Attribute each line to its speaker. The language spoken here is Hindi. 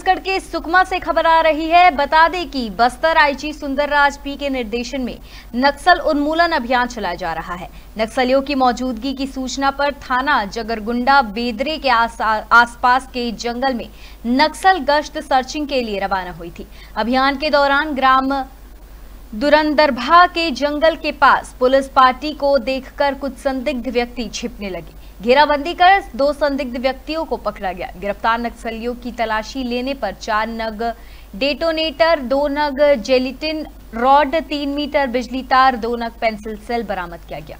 Speaker 1: छत्तीसगढ़ के सुकमा से खबर आ रही है। बता दें कि बस्तर आईजी सुंदरराज पी के निर्देशन में नक्सल उन्मूलन अभियान चलाया जा रहा है। नक्सलियों की मौजूदगी की सूचना पर थाना जगरगुंडा बेदरे के आस, आसपास के जंगल में नक्सल गश्त सर्चिंग के लिए रवाना हुई थी। अभियान के दौरान ग्राम दुरंदरभा के जंगल के पास पुलिस पार्टी को देखकर कुछ संदिग्ध व्यक्ति छिपने लगे। घेराबंदी कर दो संदिग्ध व्यक्तियों को पकड़ा गया। गिरफ़्तार नक्सलियों की तलाशी लेने पर चार नग डेटोनेटर, दो नग जेलिटिन, रॉड, तीन मीटर बिजली तार, दो नग पेंसिल सेल बरामद किया गया।